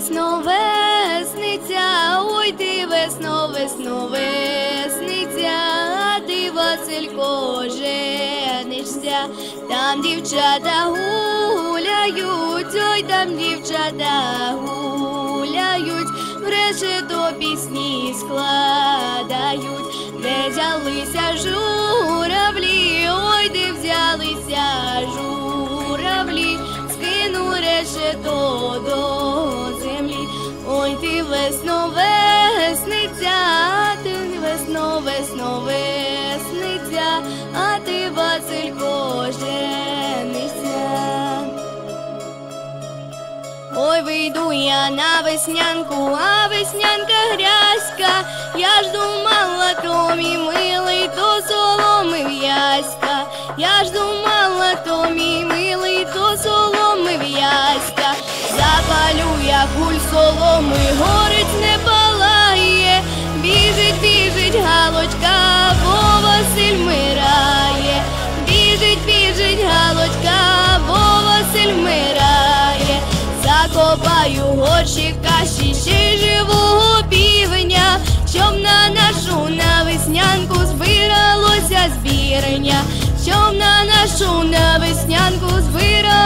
весно, весниця, ой ти весно, весно, весниця, а ти Василько женишся, там дівчата гуляють, ой там дівчата гуляють, вреше до пісні складають, де взялися журавлі, ой де взялися журавлі, скину решето до весниця, а ти Василько женишся. Ой, вийду я на веснянку, а веснянка грязька. Я ж думала, то мій милий, то соломи в'язька. Я ж думала, то мій милий, то соломи в'язька. Запалю я куль соломи, горець не Закопаю горщика ще живого півня, щоб на нашу навеснянку збиралося збірення, щоб на нашу навеснянку збиралося